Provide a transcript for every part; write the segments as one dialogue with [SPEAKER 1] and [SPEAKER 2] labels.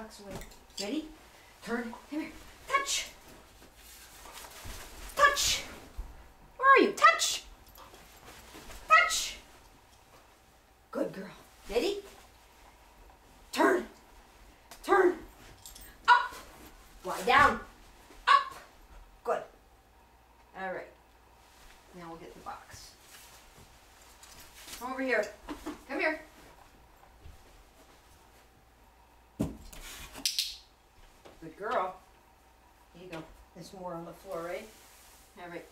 [SPEAKER 1] box away. Ready? Turn. Come here. Touch. Touch. Where are you? Touch. Touch. Good girl. Ready? Turn. Turn. Up. Lie down. Up. Good. All right. Now we'll get the box. Come over here. Come here. Girl. Here you go. There's more on the floor, right? All right.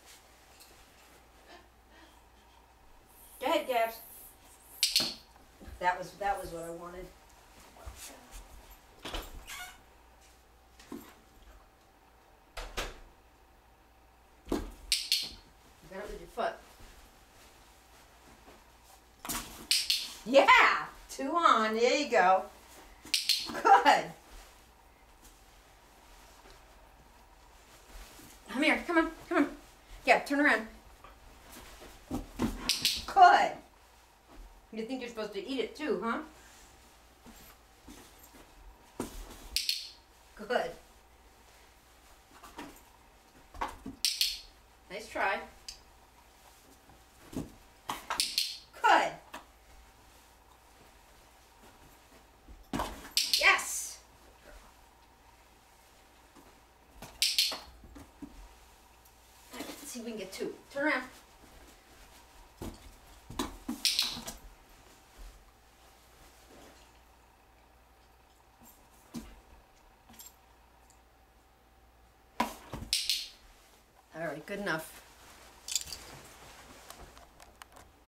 [SPEAKER 1] Go ahead, Gabs. That was that was what I wanted. You got it with your foot. Yeah, two on. There you go. Good. Come here. Come on. Come on. Yeah, turn around. Good. You think you're supposed to eat it too, huh? Good. Nice try. See if we can get two. Turn around. All right, good enough.